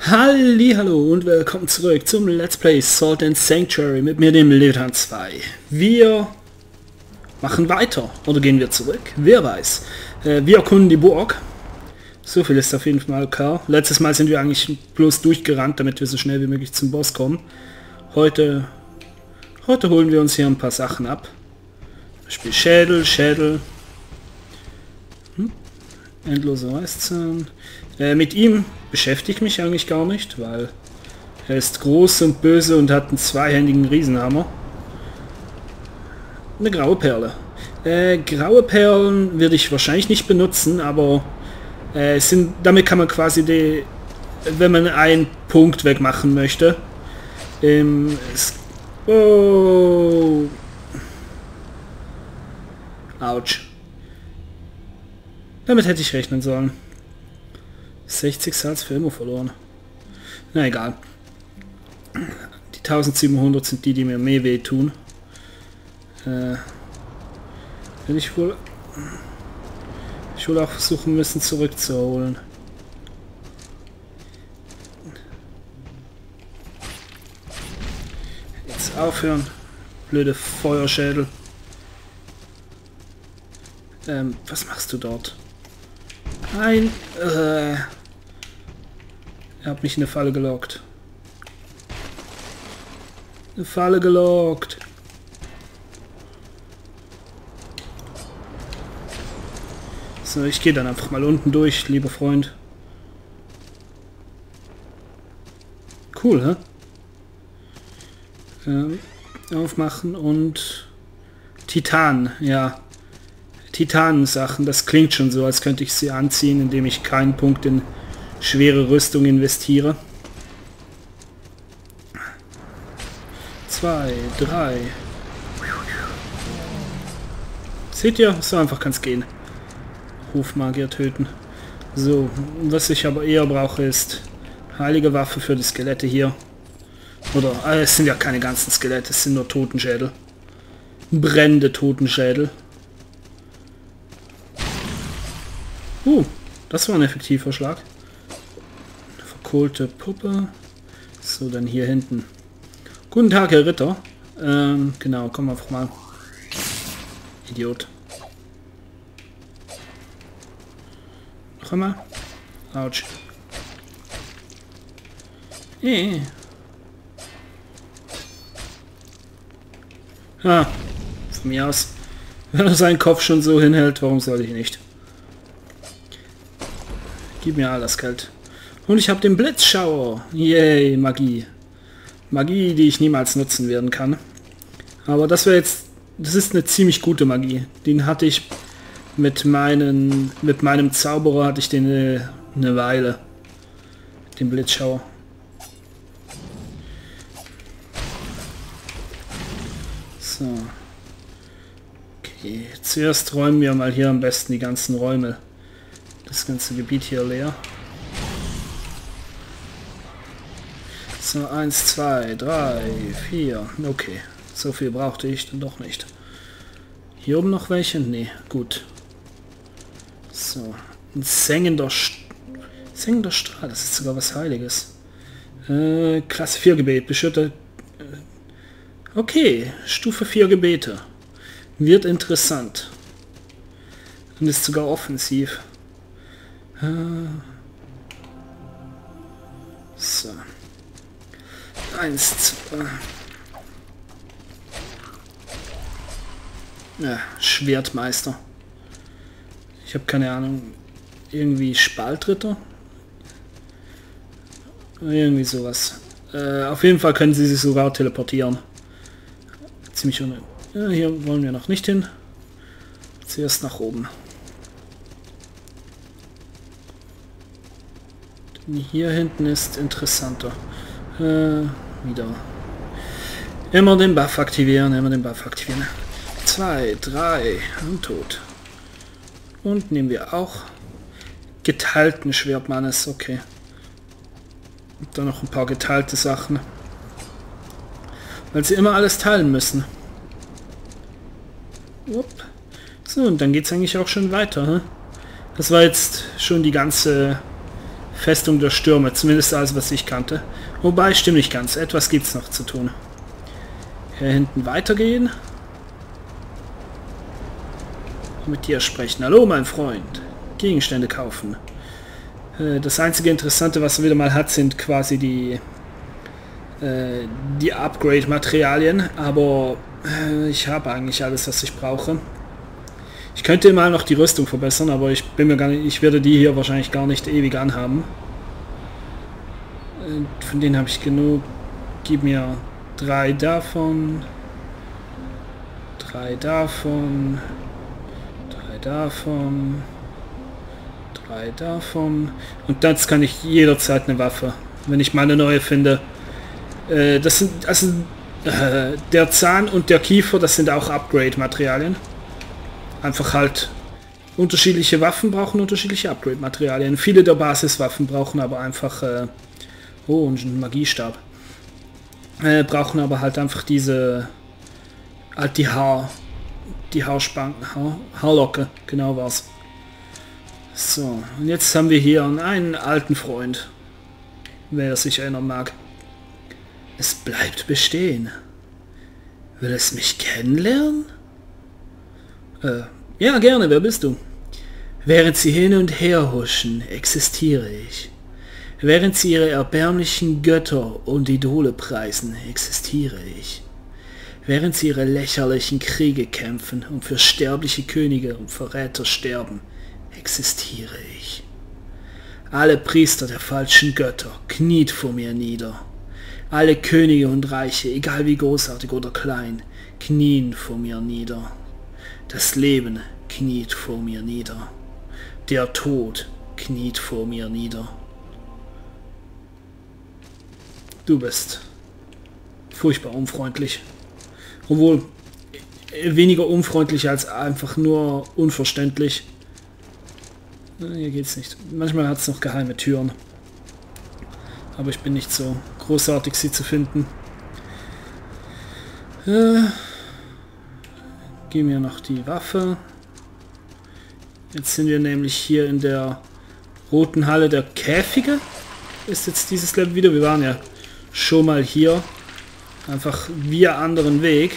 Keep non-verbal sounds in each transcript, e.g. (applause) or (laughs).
Hallo und willkommen zurück zum Let's Play Salt and Sanctuary mit mir dem Leviathan 2. Wir machen weiter oder gehen wir zurück? Wer weiß. Äh, wir erkunden die Burg. So viel ist auf jeden Fall klar. Letztes Mal sind wir eigentlich bloß durchgerannt, damit wir so schnell wie möglich zum Boss kommen. Heute, heute holen wir uns hier ein paar Sachen ab. Beispiel Schädel, Schädel. Hm? Endlose Reißzahn. Äh, mit ihm beschäftige ich mich eigentlich gar nicht, weil er ist groß und böse und hat einen zweihändigen Riesenhammer. Eine graue Perle. Äh, graue Perlen würde ich wahrscheinlich nicht benutzen, aber äh, sind, damit kann man quasi die, wenn man einen Punkt wegmachen möchte. Ähm, oh. Autsch. Damit hätte ich rechnen sollen. 60 Salz für immer verloren. Na egal. Die 1700 sind die, die mir mehr wehtun. Äh, will ich wohl... Ich wohl auch versuchen müssen zurückzuholen. Jetzt aufhören. Blöde Feuerschädel. Ähm, was machst du dort? Nein. Äh. Er hat mich in eine Falle gelockt. Eine Falle gelockt. So, ich gehe dann einfach mal unten durch, lieber Freund. Cool, hä? Ähm, aufmachen und Titan, ja. Titanensachen, das klingt schon so, als könnte ich sie anziehen, indem ich keinen Punkt in schwere Rüstung investiere. Zwei, drei. Seht ihr? So einfach kann es gehen. Hofmagier töten. So, was ich aber eher brauche ist heilige Waffe für die Skelette hier. Oder, äh, es sind ja keine ganzen Skelette, es sind nur Totenschädel. Brennende Totenschädel. Uh, das war ein effektiver Schlag verkohlte Puppe. So, dann hier hinten. Guten Tag, Herr Ritter. Ähm, genau, komm einfach mal. Idiot. Noch einmal. Autsch. Eh. Ah, von mir aus. (laughs) Wenn er seinen Kopf schon so hinhält, warum soll ich nicht? Gib mir all das Geld. Und ich habe den Blitzschauer. Yay, Magie. Magie, die ich niemals nutzen werden kann. Aber das wäre jetzt... Das ist eine ziemlich gute Magie. Den hatte ich mit meinen... Mit meinem Zauberer hatte ich den eine, eine Weile. Den Blitzschauer. So. Okay, zuerst räumen wir mal hier am besten die ganzen Räume. Das ganze Gebiet hier leer. So, eins, zwei, drei, vier. Okay, so viel brauchte ich dann doch nicht. Hier oben noch welche? Nee, gut. So, ein sengender, sengender Strahl, das ist sogar was Heiliges. Äh, Klasse 4 Gebet, beschütte... Äh, okay, Stufe 4 Gebete. Wird interessant. Und ist sogar offensiv. Äh, 1, 2. Ja, Schwertmeister. Ich habe keine Ahnung. Irgendwie Spaltritter? Irgendwie sowas. Äh, auf jeden Fall können sie sich sogar teleportieren. Ziemlich un... Ja, hier wollen wir noch nicht hin. Zuerst nach oben. Denn hier hinten ist interessanter. Äh wieder. Immer den Buff aktivieren, immer den Buff aktivieren. Zwei, drei und tot. Und nehmen wir auch geteilten Schwertmannes, okay. Und dann noch ein paar geteilte Sachen. Weil sie immer alles teilen müssen. Upp. So, und dann geht es eigentlich auch schon weiter. Hm? Das war jetzt schon die ganze Festung der Stürme, zumindest alles, was ich kannte. Wobei, stimmt nicht ganz. Etwas gibt's noch zu tun. Hier hinten weitergehen. Mit dir sprechen. Hallo, mein Freund. Gegenstände kaufen. Äh, das einzige Interessante, was er wieder mal hat, sind quasi die äh, die Upgrade-Materialien, aber äh, ich habe eigentlich alles, was ich brauche. Ich könnte mal noch die Rüstung verbessern, aber ich bin mir gar nicht, ich werde die hier wahrscheinlich gar nicht ewig anhaben. Von denen habe ich genug. Gib mir drei davon. Drei davon. Drei davon. Drei davon. Und das kann ich jederzeit eine Waffe. Wenn ich mal eine neue finde. Äh, das sind also äh, der Zahn und der Kiefer, das sind auch Upgrade-Materialien. Einfach halt unterschiedliche Waffen brauchen unterschiedliche Upgrade-Materialien. Viele der Basiswaffen brauchen aber einfach äh, oh und ein Magiestab. Äh, brauchen aber halt einfach diese halt die Haar die Haarspangen, Haar, Haarlocke, genau war's. So, und jetzt haben wir hier einen alten Freund, wer sich erinnern mag. Es bleibt bestehen. Will es mich kennenlernen? Äh, ja, gerne, wer bist du? Während sie hin und her huschen, existiere ich. Während sie ihre erbärmlichen Götter und Idole preisen, existiere ich. Während sie ihre lächerlichen Kriege kämpfen und für sterbliche Könige und Verräter sterben, existiere ich. Alle Priester der falschen Götter kniet vor mir nieder. Alle Könige und Reiche, egal wie großartig oder klein, knien vor mir nieder. Das Leben kniet vor mir nieder. Der Tod kniet vor mir nieder. Du bist furchtbar unfreundlich. Obwohl weniger unfreundlich als einfach nur unverständlich. Hier geht's nicht. Manchmal hat es noch geheime Türen. Aber ich bin nicht so großartig, sie zu finden. Äh, gib mir noch die Waffe. Jetzt sind wir nämlich hier in der roten Halle der Käfige. Ist jetzt dieses Level wieder. Wir waren ja schon mal hier. Einfach via anderen Weg.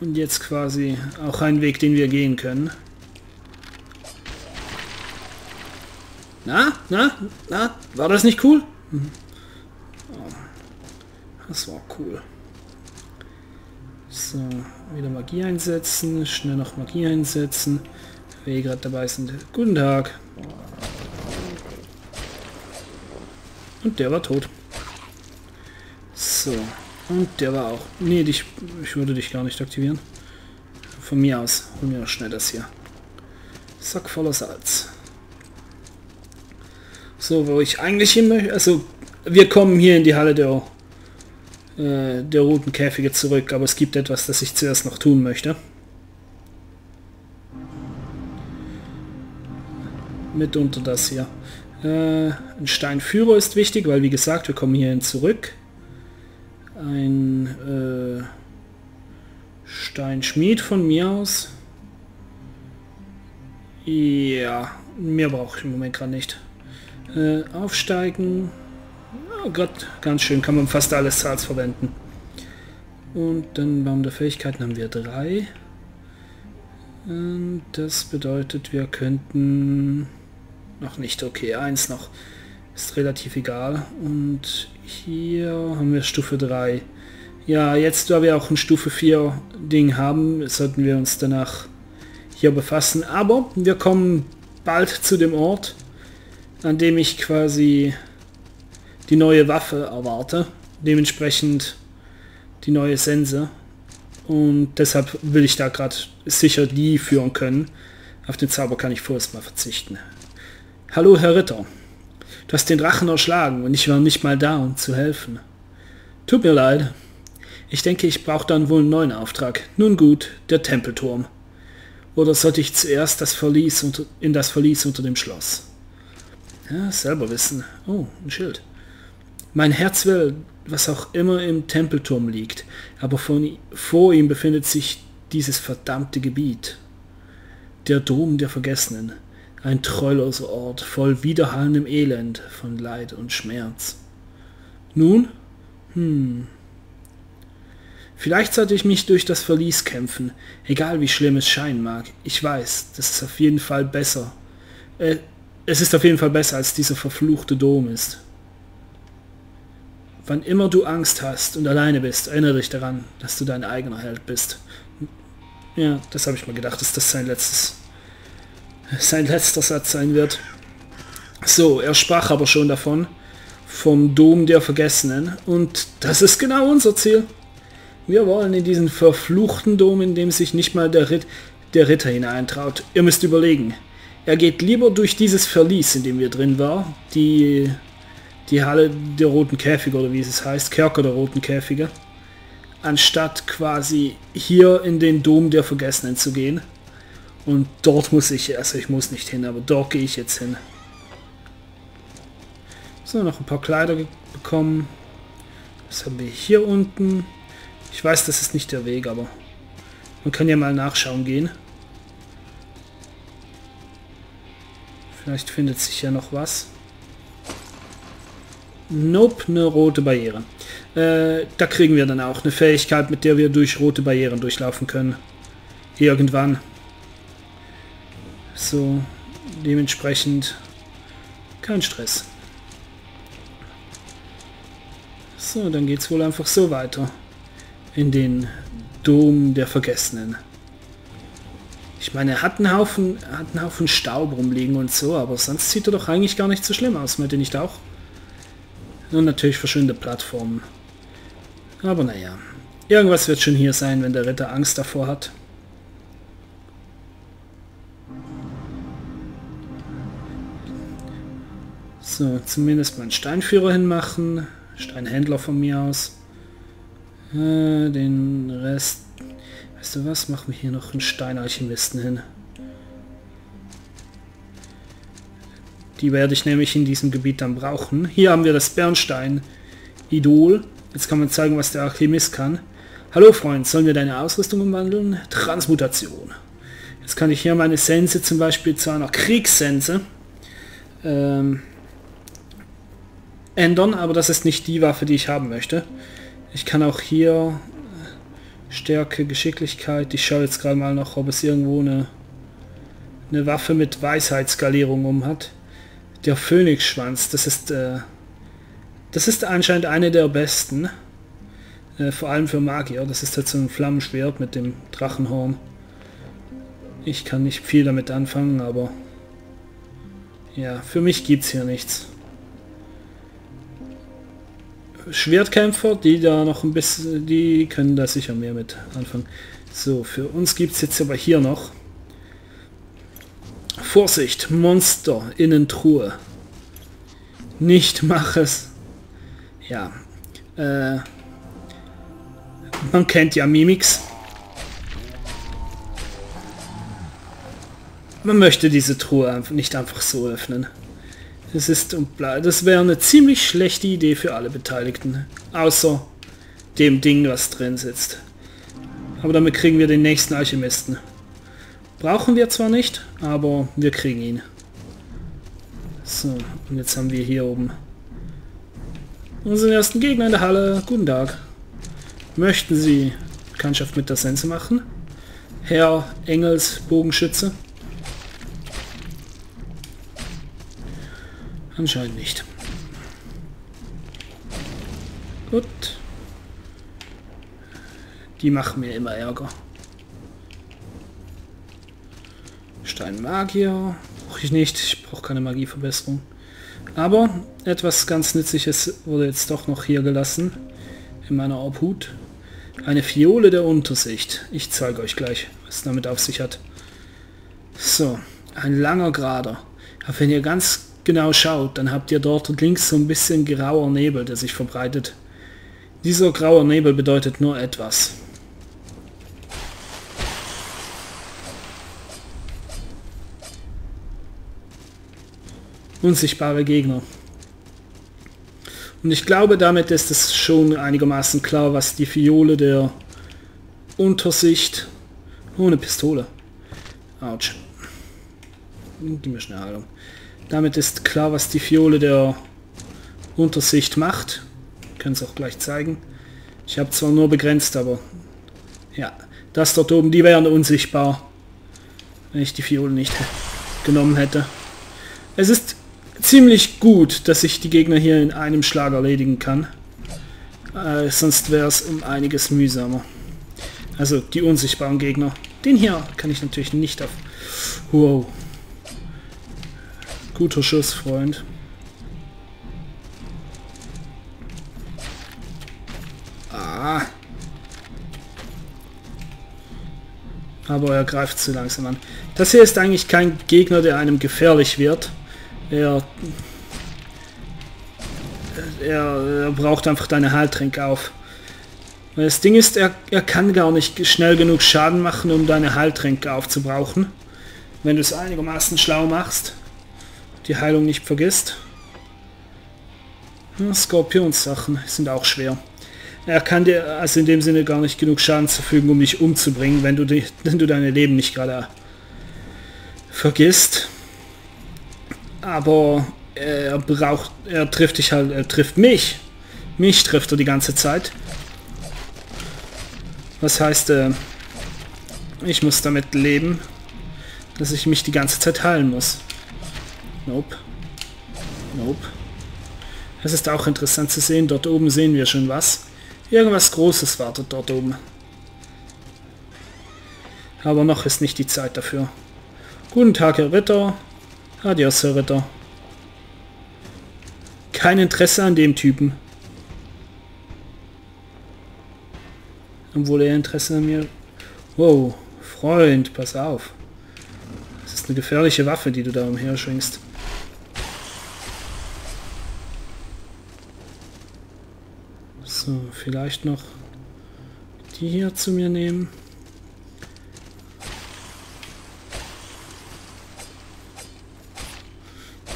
Und jetzt quasi auch ein Weg, den wir gehen können. Na, na, na, war das nicht cool? Mhm. Das war cool. So, wieder Magie einsetzen, schnell noch Magie einsetzen. Wir gerade dabei sind. Guten Tag. Und der war tot. So. Und der war auch. Nee, dich, ich würde dich gar nicht aktivieren. Von mir aus. Hol mir schnell das hier. Sack voller Salz. So, wo ich eigentlich hin möchte. Also, wir kommen hier in die Halle der, äh, der roten Käfige zurück, aber es gibt etwas, das ich zuerst noch tun möchte. Mitunter das hier. Äh, ein Steinführer ist wichtig, weil wie gesagt, wir kommen hierhin zurück. Ein äh, Steinschmied von mir aus. Ja, mehr brauche ich im Moment gerade nicht. Äh, aufsteigen. Oh Gott, ganz schön, kann man fast alles Salz verwenden. Und dann Baum der Fähigkeiten haben wir drei. Und das bedeutet, wir könnten... Noch nicht, okay, eins noch. Ist relativ egal. Und hier haben wir Stufe 3. Ja, jetzt da wir auch ein Stufe 4 Ding haben, sollten wir uns danach hier befassen. Aber wir kommen bald zu dem Ort, an dem ich quasi die neue Waffe erwarte. Dementsprechend die neue Sense. Und deshalb will ich da gerade sicher die führen können. Auf den Zauber kann ich vorerst mal verzichten. Hallo, Herr Ritter. Du hast den Drachen erschlagen und ich war nicht mal da, um zu helfen. Tut mir leid. Ich denke, ich brauche dann wohl einen neuen Auftrag. Nun gut, der Tempelturm. Oder sollte ich zuerst das Verlies unter, in das Verlies unter dem Schloss? Ja, selber wissen. Oh, ein Schild. Mein Herz will, was auch immer im Tempelturm liegt, aber von, vor ihm befindet sich dieses verdammte Gebiet. Der Dom der Vergessenen. Ein treuloser Ort, voll widerhallendem Elend, von Leid und Schmerz. Nun? Hm. Vielleicht sollte ich mich durch das Verlies kämpfen, egal wie schlimm es scheinen mag. Ich weiß, das ist auf jeden Fall besser. Äh, es ist auf jeden Fall besser, als dieser verfluchte Dom ist. Wann immer du Angst hast und alleine bist, erinnere dich daran, dass du dein eigener Held bist. Ja, das habe ich mal gedacht, dass das sein letztes, sein letzter Satz sein wird. So, er sprach aber schon davon, vom Dom der Vergessenen. Und das ist genau unser Ziel. Wir wollen in diesen verfluchten Dom, in dem sich nicht mal der, Ritt, der Ritter hineintraut. Ihr müsst überlegen, er geht lieber durch dieses Verlies, in dem wir drin waren, die, die Halle der roten Käfige oder wie es heißt, Kerker der roten Käfige, anstatt quasi hier in den Dom der Vergessenen zu gehen. Und dort muss ich, also ich muss nicht hin, aber dort gehe ich jetzt hin. So, noch ein paar Kleider bekommen. Was haben wir hier unten? Ich weiß, das ist nicht der Weg, aber man kann ja mal nachschauen gehen. Vielleicht findet sich ja noch was. Nope, eine rote Barriere. Äh, da kriegen wir dann auch eine Fähigkeit, mit der wir durch rote Barrieren durchlaufen können. Irgendwann. So, dementsprechend kein Stress. So, dann geht es wohl einfach so weiter. In den Dom der Vergessenen. Ich meine, er hat einen Haufen, hat einen Haufen Staub rumliegen und so, aber sonst sieht er doch eigentlich gar nicht so schlimm aus, meint ihr nicht auch? Und natürlich verschwindende Plattformen. Aber naja, irgendwas wird schon hier sein, wenn der Ritter Angst davor hat. So, zumindest mal einen Steinführer hinmachen. Steinhändler von mir aus. Äh, den Rest Weißt du was? Machen wir hier noch einen Steinalchemisten hin. Die werde ich nämlich in diesem Gebiet dann brauchen. Hier haben wir das Bernstein-Idol. Jetzt kann man zeigen, was der Alchemist kann. Hallo Freund, sollen wir deine Ausrüstung umwandeln? Transmutation. Jetzt kann ich hier meine Sense zum Beispiel zu einer Kriegssense ähm, ändern, aber das ist nicht die Waffe, die ich haben möchte. Ich kann auch hier Stärke, Geschicklichkeit. Ich schaue jetzt gerade mal noch, ob es irgendwo eine, eine Waffe mit Weisheitsskalierung um hat. Der Phönixschwanz, das ist, äh, das ist anscheinend eine der besten. Äh, vor allem für Magier. Das ist halt so ein Flammenschwert mit dem Drachenhorn. Ich kann nicht viel damit anfangen, aber ja, für mich gibt es hier nichts. Schwertkämpfer, die da noch ein bisschen, die können da sicher mehr mit anfangen. So, für uns gibt es jetzt aber hier noch Vorsicht, Monster, Innentruhe. Nicht mach es. Ja. Äh, man kennt ja Mimix. Man möchte diese Truhe nicht einfach so öffnen. Das ist und Das wäre eine ziemlich schlechte Idee für alle Beteiligten. Außer dem Ding, was drin sitzt. Aber damit kriegen wir den nächsten Alchemisten. Brauchen wir zwar nicht, aber wir kriegen ihn. So, und jetzt haben wir hier oben unseren ersten Gegner in der Halle. Guten Tag. Möchten Sie Bekanntschaft mit der Sense machen? Herr Engels Bogenschütze. Anscheinend nicht. Gut. Die machen mir immer Ärger. Steinmagier brauche ich nicht. Ich brauche keine Magieverbesserung. Aber etwas ganz Nützliches wurde jetzt doch noch hier gelassen. In meiner Obhut. Eine Fiole der Untersicht. Ich zeige euch gleich, was damit auf sich hat. So, ein langer Grader. Wenn ihr ganz genau schaut, dann habt ihr dort links so ein bisschen grauer Nebel, der sich verbreitet. Dieser graue Nebel bedeutet nur etwas. Unsichtbare Gegner. Und ich glaube, damit ist es schon einigermaßen klar, was die Fiole der Untersicht... ohne Pistole. Autsch. gib mir schnell Heilung. Damit ist klar, was die Fiole der Untersicht macht. Können es auch gleich zeigen. Ich habe zwar nur begrenzt, aber ja, das dort oben, die wären unsichtbar, wenn ich die Fiole nicht genommen hätte. Es ist ziemlich gut, dass ich die Gegner hier in einem Schlag erledigen kann. Äh, sonst wäre es um einiges mühsamer. Also die unsichtbaren Gegner. Den hier kann ich natürlich nicht auf... Wow. Guter Schuss, Freund. Ah. Aber er greift zu langsam an. Das hier ist eigentlich kein Gegner, der einem gefährlich wird. Er, er, er braucht einfach deine Heiltränke auf. Das Ding ist, er, er kann gar nicht schnell genug Schaden machen, um deine Heiltränke aufzubrauchen. Wenn du es einigermaßen schlau machst, die Heilung nicht vergisst. Ja, Skorpionssachen sind auch schwer. Er kann dir also in dem Sinne gar nicht genug Schaden zufügen, um dich umzubringen, wenn du, die, (laughs) wenn du deine Leben nicht gerade vergisst. Aber er braucht, er trifft dich halt, er trifft mich. Mich trifft er die ganze Zeit. Was heißt, äh, ich muss damit leben, dass ich mich die ganze Zeit heilen muss. Nope. Nope. Es ist auch interessant zu sehen, dort oben sehen wir schon was. Irgendwas Großes wartet dort oben. Aber noch ist nicht die Zeit dafür. Guten Tag, Herr Ritter. Adios, Herr Ritter. Kein Interesse an dem Typen. Obwohl er Interesse an mir... Wow, Freund, pass auf. Das ist eine gefährliche Waffe, die du da umher So, vielleicht noch die hier zu mir nehmen.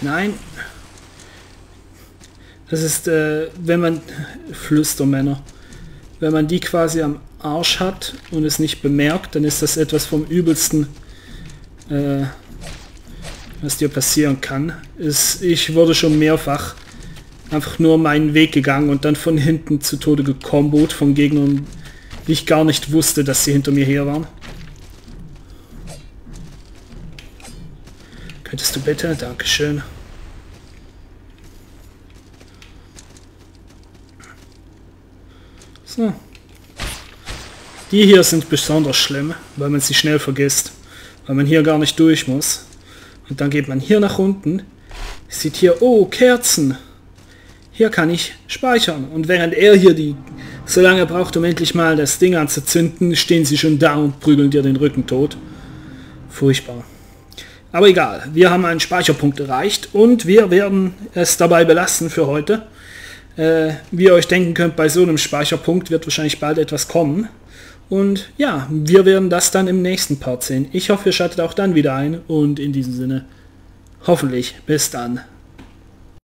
Nein. Das ist, äh, wenn man... (laughs) Flüstermänner. Wenn man die quasi am Arsch hat und es nicht bemerkt, dann ist das etwas vom Übelsten, äh, was dir passieren kann. Ist, ich wurde schon mehrfach einfach nur meinen Weg gegangen und dann von hinten zu Tode gekombot von Gegnern, die ich gar nicht wusste, dass sie hinter mir her waren. Könntest du bitte? Dankeschön. So. Die hier sind besonders schlimm, weil man sie schnell vergisst. Weil man hier gar nicht durch muss. Und dann geht man hier nach unten. Sieht hier, oh, Kerzen. Hier kann ich speichern. Und während er hier die so lange braucht, um endlich mal das Ding anzuzünden, stehen sie schon da und prügeln dir den Rücken tot. Furchtbar. Aber egal, wir haben einen Speicherpunkt erreicht und wir werden es dabei belassen für heute. Äh, wie ihr euch denken könnt, bei so einem Speicherpunkt wird wahrscheinlich bald etwas kommen. Und ja, wir werden das dann im nächsten Part sehen. Ich hoffe, ihr schaltet auch dann wieder ein und in diesem Sinne, hoffentlich bis dann.